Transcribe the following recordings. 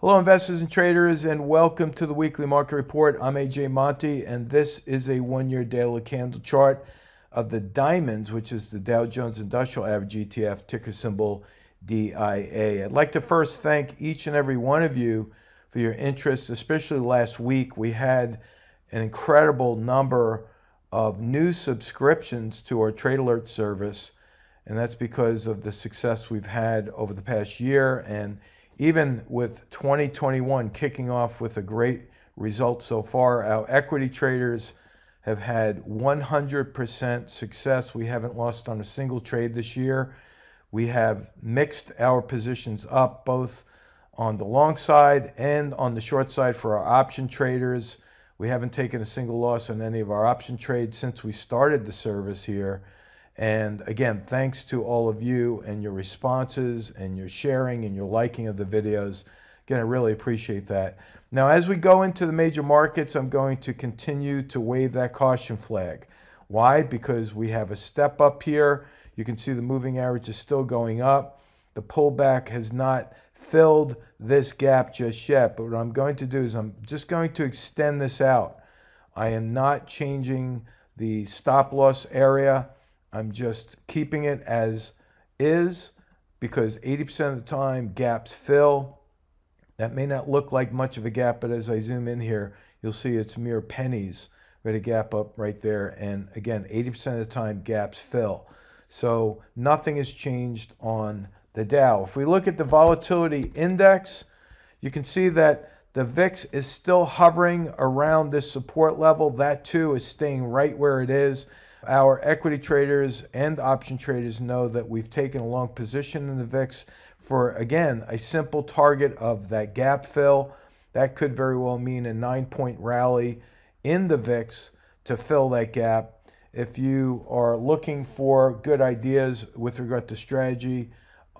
Hello, investors and traders, and welcome to the weekly market report. I'm AJ Monte, and this is a one year daily candle chart of the diamonds, which is the Dow Jones Industrial Average ETF, ticker symbol DIA. I'd like to first thank each and every one of you for your interest, especially last week. We had an incredible number of new subscriptions to our Trade Alert service, and that's because of the success we've had over the past year and even with 2021 kicking off with a great result so far, our equity traders have had 100% success. We haven't lost on a single trade this year. We have mixed our positions up both on the long side and on the short side for our option traders. We haven't taken a single loss on any of our option trades since we started the service here. And again, thanks to all of you and your responses and your sharing and your liking of the videos. Again, I really appreciate that. Now, as we go into the major markets, I'm going to continue to wave that caution flag. Why? Because we have a step up here. You can see the moving average is still going up. The pullback has not filled this gap just yet. But what I'm going to do is I'm just going to extend this out. I am not changing the stop loss area. I'm just keeping it as is because 80% of the time gaps fill. That may not look like much of a gap, but as I zoom in here, you'll see it's mere pennies. We had a gap up right there. And again, 80% of the time gaps fill. So nothing has changed on the Dow. If we look at the volatility index, you can see that the VIX is still hovering around this support level. That too is staying right where it is. Our equity traders and option traders know that we've taken a long position in the VIX for, again, a simple target of that gap fill. That could very well mean a nine point rally in the VIX to fill that gap. If you are looking for good ideas with regard to strategy,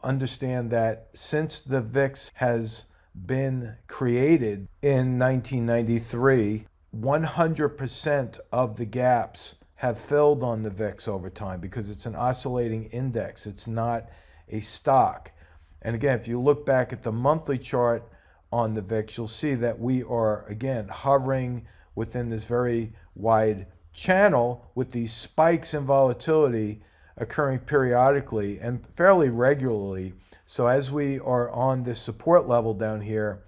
understand that since the VIX has been created in 1993, 100% of the gaps have filled on the VIX over time because it's an oscillating index. It's not a stock. And again, if you look back at the monthly chart on the VIX, you'll see that we are, again, hovering within this very wide channel with these spikes in volatility occurring periodically and fairly regularly. So as we are on this support level down here,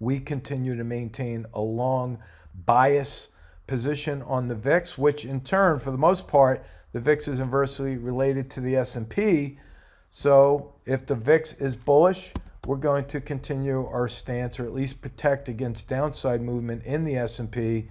we continue to maintain a long bias position on the VIX, which in turn, for the most part, the VIX is inversely related to the S&P. So if the VIX is bullish, we're going to continue our stance or at least protect against downside movement in the S&P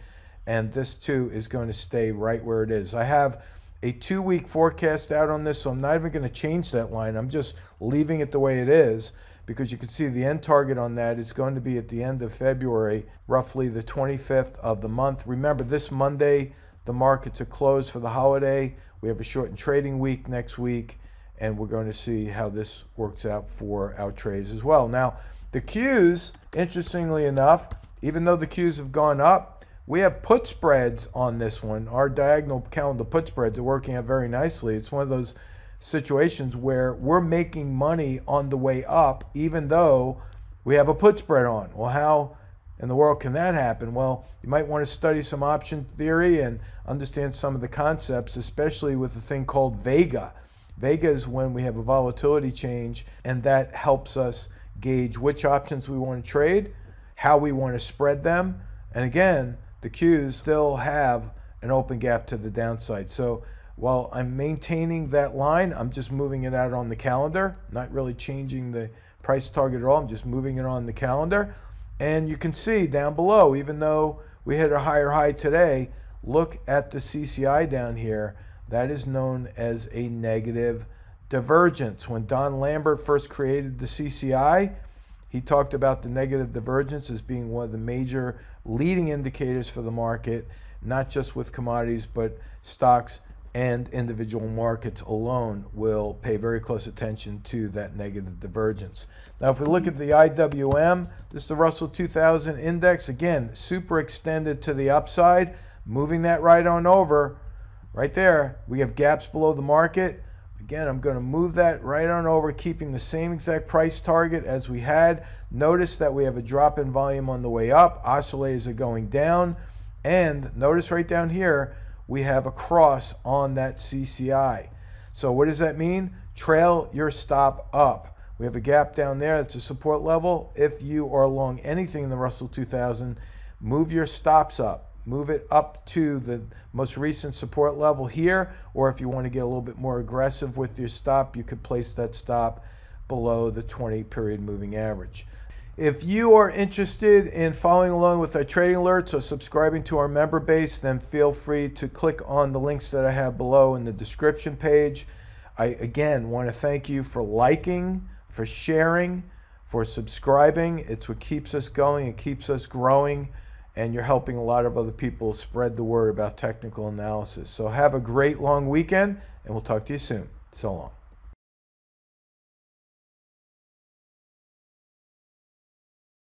and this too is going to stay right where it is. I have a two-week forecast out on this, so I'm not even going to change that line. I'm just leaving it the way it is because you can see the end target on that is going to be at the end of February, roughly the 25th of the month. Remember, this Monday, the markets are closed for the holiday. We have a shortened trading week next week, and we're going to see how this works out for our trades as well. Now, the Qs, interestingly enough, even though the Qs have gone up, we have put spreads on this one. Our diagonal calendar put spreads are working out very nicely. It's one of those situations where we're making money on the way up, even though we have a put spread on. Well, how in the world can that happen? Well, you might want to study some option theory and understand some of the concepts, especially with a thing called Vega. Vega is when we have a volatility change, and that helps us gauge which options we want to trade, how we want to spread them. And again, the Qs still have an open gap to the downside. So while I'm maintaining that line, I'm just moving it out on the calendar, not really changing the price target at all. I'm just moving it on the calendar. And you can see down below, even though we hit a higher high today, look at the CCI down here. That is known as a negative divergence. When Don Lambert first created the CCI, he talked about the negative divergence as being one of the major leading indicators for the market, not just with commodities, but stocks and individual markets alone will pay very close attention to that negative divergence. Now, if we look at the IWM, this is the Russell 2000 index. Again, super extended to the upside, moving that right on over. Right there, we have gaps below the market. Again, I'm going to move that right on over, keeping the same exact price target as we had. Notice that we have a drop in volume on the way up. Oscillators are going down. And notice right down here, we have a cross on that CCI. So what does that mean? Trail your stop up. We have a gap down there. That's a support level. If you are along anything in the Russell 2000, move your stops up move it up to the most recent support level here, or if you want to get a little bit more aggressive with your stop, you could place that stop below the 20 period moving average. If you are interested in following along with our trading alerts or subscribing to our member base, then feel free to click on the links that I have below in the description page. I again want to thank you for liking, for sharing, for subscribing. It's what keeps us going, it keeps us growing and you're helping a lot of other people spread the word about technical analysis. So have a great long weekend, and we'll talk to you soon. So long.